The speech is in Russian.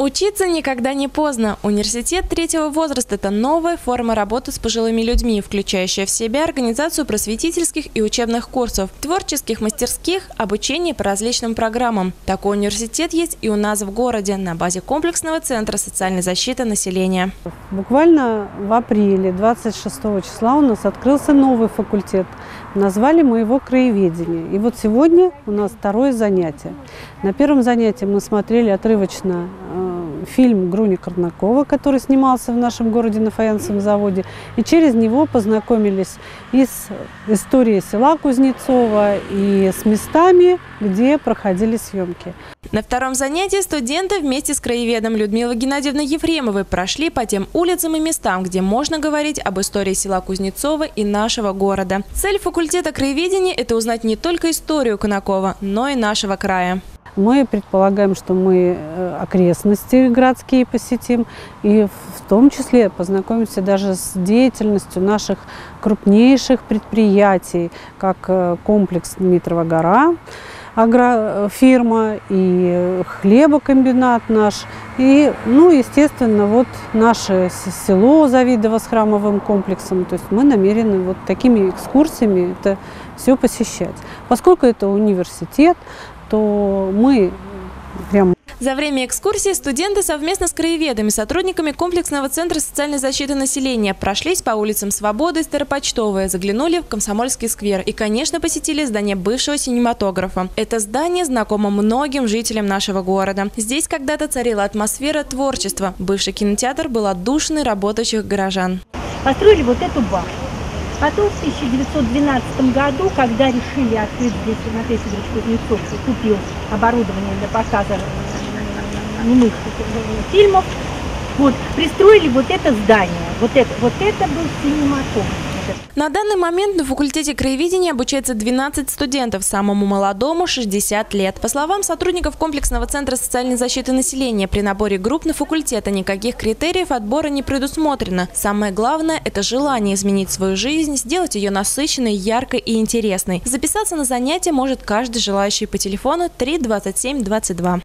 Учиться никогда не поздно. Университет третьего возраста – это новая форма работы с пожилыми людьми, включающая в себя организацию просветительских и учебных курсов, творческих мастерских, обучение по различным программам. Такой университет есть и у нас в городе на базе комплексного центра социальной защиты населения. Буквально в апреле 26 числа у нас открылся новый факультет. Назвали мы его «Краеведение». И вот сегодня у нас второе занятие. На первом занятии мы смотрели отрывочно фильм Груни Корнакова, который снимался в нашем городе на фаянсовом заводе. И через него познакомились и с историей села Кузнецова, и с местами, где проходили съемки. На втором занятии студенты вместе с краеведом Людмилой Геннадьевной Ефремовой прошли по тем улицам и местам, где можно говорить об истории села Кузнецова и нашего города. Цель факультета краеведения – это узнать не только историю Конакова, но и нашего края. Мы предполагаем, что мы э, окрестности городские посетим и в том числе познакомимся даже с деятельностью наших крупнейших предприятий, как э, комплекс Дмитрова гора, агрофирма и хлебокомбинат наш. И, ну, естественно, вот наше село Завидово с храмовым комплексом. То есть мы намерены вот такими экскурсиями это все посещать. Поскольку это университет, то мы прям за время экскурсии студенты совместно с краеведами, сотрудниками комплексного центра социальной защиты населения прошлись по улицам Свободы Старопочтовая, заглянули в Комсомольский сквер и, конечно, посетили здание бывшего синематографа. Это здание знакомо многим жителям нашего города. Здесь когда-то царила атмосфера творчества. Бывший кинотеатр был отдушный работающих горожан. Построили вот эту башню. Потом в 1912 году, когда решили открыть здесь Тимофей Сидорович купил оборудование для показа немых фильмов, вот, пристроили вот это здание. Вот это, вот это был синематограф. На данный момент на факультете краеведения обучается 12 студентов, самому молодому 60 лет. По словам сотрудников комплексного центра социальной защиты населения, при наборе групп на факультета никаких критериев отбора не предусмотрено. Самое главное – это желание изменить свою жизнь, сделать ее насыщенной, яркой и интересной. Записаться на занятия может каждый желающий по телефону 3 27 22.